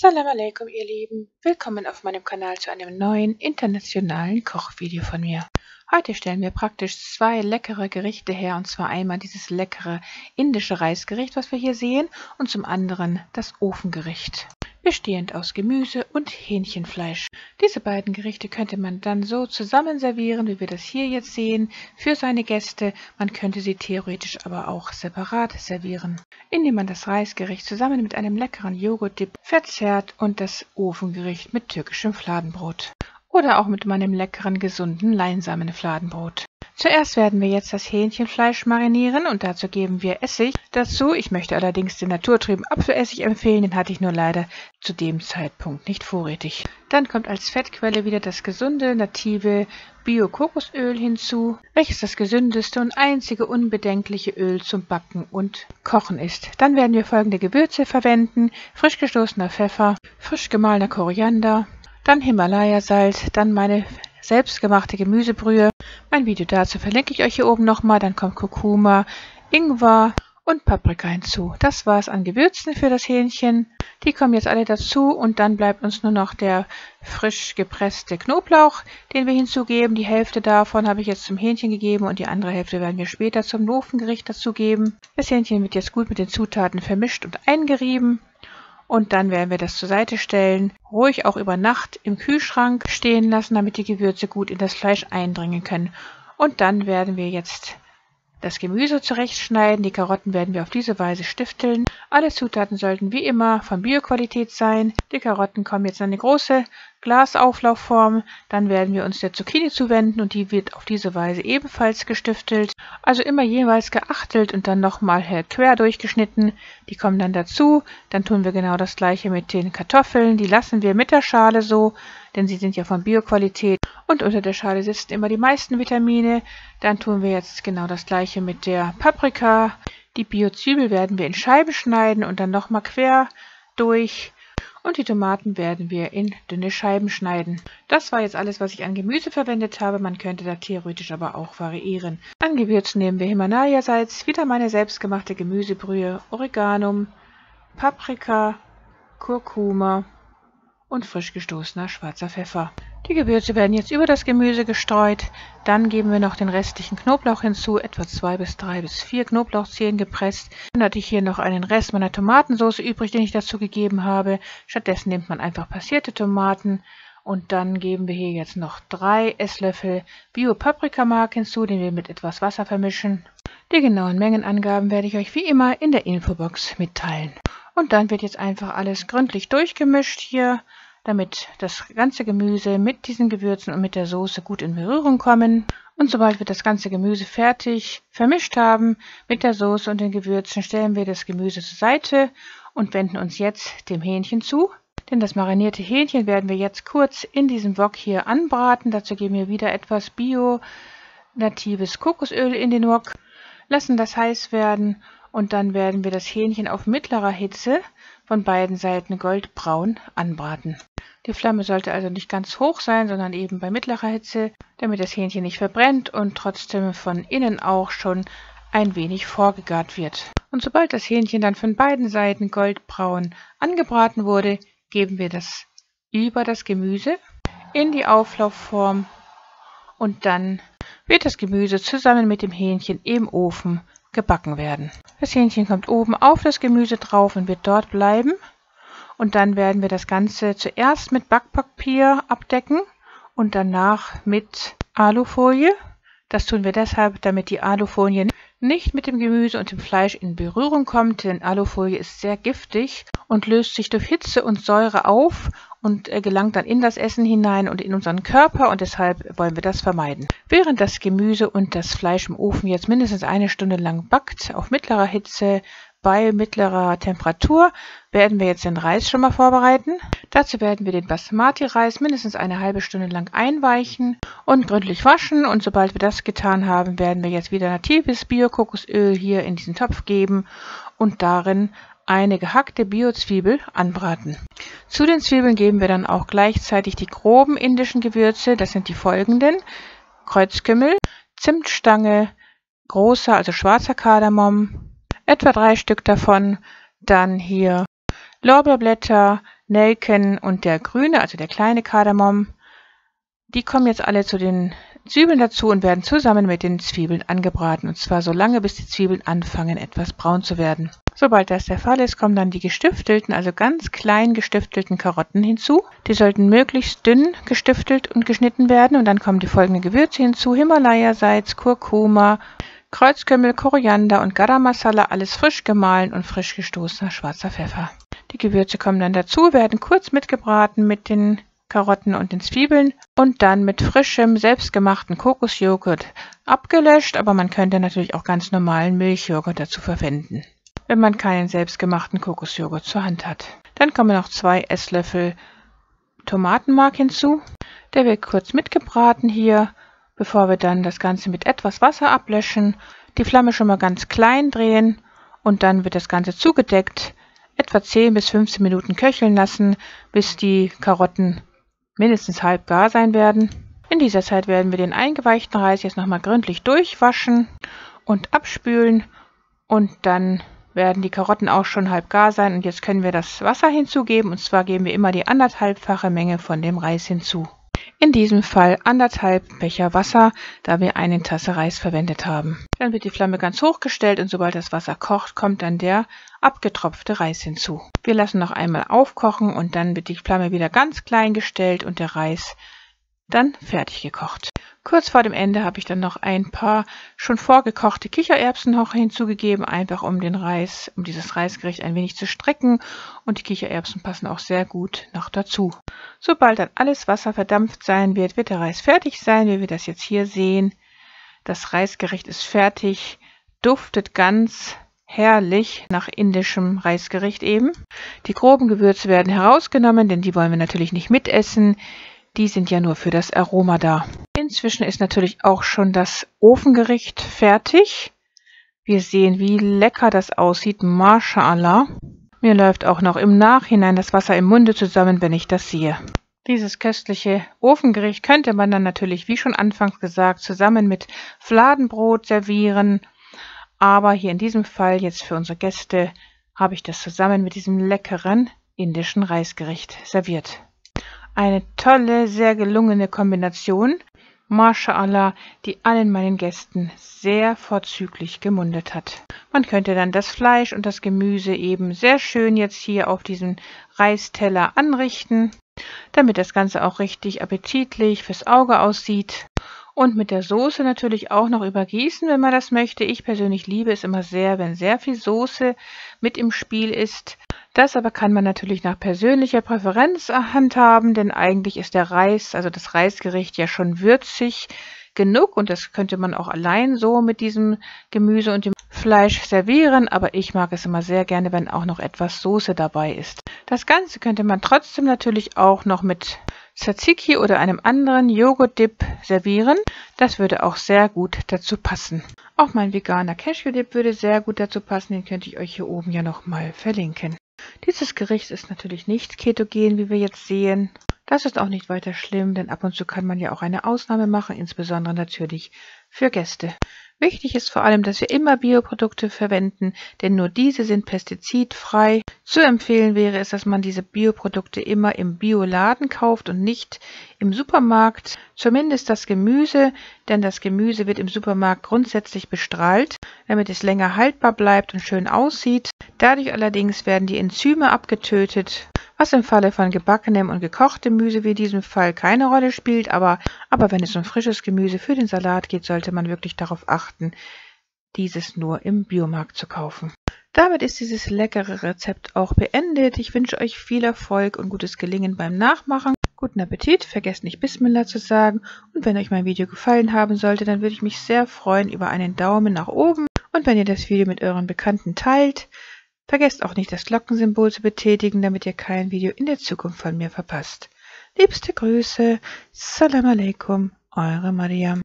Salam alaikum, ihr Lieben. Willkommen auf meinem Kanal zu einem neuen internationalen Kochvideo von mir. Heute stellen wir praktisch zwei leckere Gerichte her, und zwar einmal dieses leckere indische Reisgericht, was wir hier sehen, und zum anderen das Ofengericht bestehend aus Gemüse und Hähnchenfleisch. Diese beiden Gerichte könnte man dann so zusammen servieren, wie wir das hier jetzt sehen, für seine Gäste. Man könnte sie theoretisch aber auch separat servieren, indem man das Reisgericht zusammen mit einem leckeren Joghurtdip verzehrt und das Ofengericht mit türkischem Fladenbrot. Oder auch mit meinem leckeren, gesunden Leinsamenfladenbrot. Zuerst werden wir jetzt das Hähnchenfleisch marinieren und dazu geben wir Essig dazu. Ich möchte allerdings den naturtrüben Apfelessig empfehlen, den hatte ich nur leider zu dem Zeitpunkt nicht vorrätig. Dann kommt als Fettquelle wieder das gesunde, native Bio-Kokosöl hinzu, welches das gesündeste und einzige unbedenkliche Öl zum Backen und Kochen ist. Dann werden wir folgende Gewürze verwenden, frisch gestoßener Pfeffer, frisch gemahlener Koriander, dann Himalaya-Salz, dann meine selbstgemachte Gemüsebrühe. Mein Video dazu verlinke ich euch hier oben nochmal. Dann kommt Kurkuma, Ingwer und Paprika hinzu. Das war es an Gewürzen für das Hähnchen. Die kommen jetzt alle dazu und dann bleibt uns nur noch der frisch gepresste Knoblauch, den wir hinzugeben. Die Hälfte davon habe ich jetzt zum Hähnchen gegeben und die andere Hälfte werden wir später zum Ofengericht dazugeben. Das Hähnchen wird jetzt gut mit den Zutaten vermischt und eingerieben. Und dann werden wir das zur Seite stellen, ruhig auch über Nacht im Kühlschrank stehen lassen, damit die Gewürze gut in das Fleisch eindringen können. Und dann werden wir jetzt das Gemüse zurechtschneiden. Die Karotten werden wir auf diese Weise stifteln. Alle Zutaten sollten wie immer von Bioqualität sein. Die Karotten kommen jetzt in eine große Glasauflaufform. Dann werden wir uns der Zucchini zuwenden und die wird auf diese Weise ebenfalls gestiftelt. Also immer jeweils geachtelt und dann nochmal quer durchgeschnitten. Die kommen dann dazu. Dann tun wir genau das gleiche mit den Kartoffeln. Die lassen wir mit der Schale so, denn sie sind ja von Bioqualität. Und unter der Schale sitzen immer die meisten Vitamine. Dann tun wir jetzt genau das gleiche mit der Paprika. Die Biozwiebel werden wir in Scheiben schneiden und dann nochmal quer durch und die Tomaten werden wir in dünne Scheiben schneiden. Das war jetzt alles, was ich an Gemüse verwendet habe. Man könnte da theoretisch aber auch variieren. An Gewürzen nehmen wir Himalaya-Salz, wieder meine selbstgemachte Gemüsebrühe, Oreganum, Paprika, Kurkuma und frisch gestoßener schwarzer Pfeffer. Die Gewürze werden jetzt über das Gemüse gestreut. Dann geben wir noch den restlichen Knoblauch hinzu, etwa zwei bis drei bis vier Knoblauchzehen gepresst. Dann hatte ich hier noch einen Rest meiner Tomatensauce übrig, den ich dazu gegeben habe. Stattdessen nimmt man einfach passierte Tomaten. Und dann geben wir hier jetzt noch drei Esslöffel Bio-Paprikamark hinzu, den wir mit etwas Wasser vermischen. Die genauen Mengenangaben werde ich euch wie immer in der Infobox mitteilen. Und dann wird jetzt einfach alles gründlich durchgemischt hier damit das ganze Gemüse mit diesen Gewürzen und mit der Soße gut in Berührung kommen. Und sobald wir das ganze Gemüse fertig vermischt haben mit der Soße und den Gewürzen, stellen wir das Gemüse zur Seite und wenden uns jetzt dem Hähnchen zu. Denn das marinierte Hähnchen werden wir jetzt kurz in diesem Wok hier anbraten. Dazu geben wir wieder etwas bio-natives Kokosöl in den Wok, lassen das heiß werden und dann werden wir das Hähnchen auf mittlerer Hitze von beiden Seiten goldbraun anbraten. Die Flamme sollte also nicht ganz hoch sein, sondern eben bei mittlerer Hitze, damit das Hähnchen nicht verbrennt und trotzdem von innen auch schon ein wenig vorgegart wird. Und sobald das Hähnchen dann von beiden Seiten goldbraun angebraten wurde, geben wir das über das Gemüse in die Auflaufform und dann wird das Gemüse zusammen mit dem Hähnchen im Ofen gebacken werden. Das Hähnchen kommt oben auf das Gemüse drauf und wird dort bleiben. Und dann werden wir das Ganze zuerst mit Backpapier abdecken und danach mit Alufolie. Das tun wir deshalb, damit die Alufolie nicht mit dem Gemüse und dem Fleisch in Berührung kommt, denn Alufolie ist sehr giftig und löst sich durch Hitze und Säure auf und gelangt dann in das Essen hinein und in unseren Körper und deshalb wollen wir das vermeiden. Während das Gemüse und das Fleisch im Ofen jetzt mindestens eine Stunde lang backt, auf mittlerer Hitze, bei mittlerer Temperatur werden wir jetzt den Reis schon mal vorbereiten. Dazu werden wir den Basmati-Reis mindestens eine halbe Stunde lang einweichen und gründlich waschen. Und sobald wir das getan haben, werden wir jetzt wieder natives Bio-Kokosöl hier in diesen Topf geben und darin eine gehackte Bio-Zwiebel anbraten. Zu den Zwiebeln geben wir dann auch gleichzeitig die groben indischen Gewürze. Das sind die folgenden. Kreuzkümmel, Zimtstange, großer, also schwarzer Kardamom, etwa drei Stück davon. Dann hier Lorbeerblätter, Nelken und der grüne, also der kleine Kardamom. Die kommen jetzt alle zu den Zwiebeln dazu und werden zusammen mit den Zwiebeln angebraten. Und zwar so lange, bis die Zwiebeln anfangen, etwas braun zu werden. Sobald das der Fall ist, kommen dann die gestiftelten, also ganz klein gestiftelten Karotten hinzu. Die sollten möglichst dünn gestiftelt und geschnitten werden. Und dann kommen die folgenden Gewürze hinzu. Himalaya-Salz, Kurkuma, Kreuzkümmel, Koriander und Garam Masala, alles frisch gemahlen und frisch gestoßener schwarzer Pfeffer. Die Gewürze kommen dann dazu, werden kurz mitgebraten mit den Karotten und den Zwiebeln und dann mit frischem, selbstgemachten Kokosjoghurt abgelöscht, aber man könnte natürlich auch ganz normalen Milchjoghurt dazu verwenden, wenn man keinen selbstgemachten Kokosjoghurt zur Hand hat. Dann kommen noch zwei Esslöffel Tomatenmark hinzu. Der wird kurz mitgebraten hier, bevor wir dann das Ganze mit etwas Wasser ablöschen. Die Flamme schon mal ganz klein drehen und dann wird das Ganze zugedeckt, etwa 10 bis 15 Minuten köcheln lassen, bis die Karotten mindestens halb gar sein werden. In dieser Zeit werden wir den eingeweichten Reis jetzt nochmal gründlich durchwaschen und abspülen und dann werden die Karotten auch schon halb gar sein und jetzt können wir das Wasser hinzugeben und zwar geben wir immer die anderthalbfache Menge von dem Reis hinzu. In diesem Fall anderthalb Becher Wasser, da wir eine Tasse Reis verwendet haben. Dann wird die Flamme ganz hochgestellt und sobald das Wasser kocht, kommt dann der abgetropfte Reis hinzu. Wir lassen noch einmal aufkochen und dann wird die Flamme wieder ganz klein gestellt und der Reis dann fertig gekocht. Kurz vor dem Ende habe ich dann noch ein paar schon vorgekochte Kichererbsen noch hinzugegeben, einfach um den Reis, um dieses Reisgericht ein wenig zu strecken und die Kichererbsen passen auch sehr gut noch dazu. Sobald dann alles Wasser verdampft sein wird, wird der Reis fertig sein, wie wir das jetzt hier sehen. Das Reisgericht ist fertig, duftet ganz herrlich nach indischem Reisgericht eben. Die groben Gewürze werden herausgenommen, denn die wollen wir natürlich nicht mitessen. Die sind ja nur für das Aroma da. Inzwischen ist natürlich auch schon das Ofengericht fertig. Wir sehen, wie lecker das aussieht. MashaAllah. Mir läuft auch noch im Nachhinein das Wasser im Munde zusammen, wenn ich das sehe. Dieses köstliche Ofengericht könnte man dann natürlich, wie schon anfangs gesagt, zusammen mit Fladenbrot servieren. Aber hier in diesem Fall jetzt für unsere Gäste habe ich das zusammen mit diesem leckeren indischen Reisgericht serviert. Eine tolle, sehr gelungene Kombination, MashaAllah, die allen meinen Gästen sehr vorzüglich gemundet hat. Man könnte dann das Fleisch und das Gemüse eben sehr schön jetzt hier auf diesem Reisteller anrichten, damit das Ganze auch richtig appetitlich fürs Auge aussieht. Und mit der Soße natürlich auch noch übergießen, wenn man das möchte. Ich persönlich liebe es immer sehr, wenn sehr viel Soße mit im Spiel ist. Das aber kann man natürlich nach persönlicher Präferenz handhaben, denn eigentlich ist der Reis, also das Reisgericht ja schon würzig genug und das könnte man auch allein so mit diesem Gemüse und dem Fleisch servieren, aber ich mag es immer sehr gerne, wenn auch noch etwas Soße dabei ist. Das Ganze könnte man trotzdem natürlich auch noch mit Tzatziki oder einem anderen Joghurt-Dip servieren. Das würde auch sehr gut dazu passen. Auch mein veganer Cashew-Dip würde sehr gut dazu passen, den könnte ich euch hier oben ja nochmal verlinken. Dieses Gericht ist natürlich nicht ketogen, wie wir jetzt sehen. Das ist auch nicht weiter schlimm, denn ab und zu kann man ja auch eine Ausnahme machen, insbesondere natürlich für Gäste. Wichtig ist vor allem, dass wir immer Bioprodukte verwenden, denn nur diese sind pestizidfrei. Zu empfehlen wäre es, dass man diese Bioprodukte immer im Bioladen kauft und nicht im Supermarkt. Zumindest das Gemüse, denn das Gemüse wird im Supermarkt grundsätzlich bestrahlt, damit es länger haltbar bleibt und schön aussieht. Dadurch allerdings werden die Enzyme abgetötet was im Falle von gebackenem und gekochtem Gemüse wie in diesem Fall keine Rolle spielt, aber, aber wenn es um frisches Gemüse für den Salat geht, sollte man wirklich darauf achten, dieses nur im Biomarkt zu kaufen. Damit ist dieses leckere Rezept auch beendet. Ich wünsche euch viel Erfolg und gutes Gelingen beim Nachmachen. Guten Appetit, vergesst nicht Bismillah zu sagen und wenn euch mein Video gefallen haben sollte, dann würde ich mich sehr freuen über einen Daumen nach oben und wenn ihr das Video mit euren Bekannten teilt. Vergesst auch nicht, das Glockensymbol zu betätigen, damit ihr kein Video in der Zukunft von mir verpasst. Liebste Grüße, Salam alaikum, eure Mariam.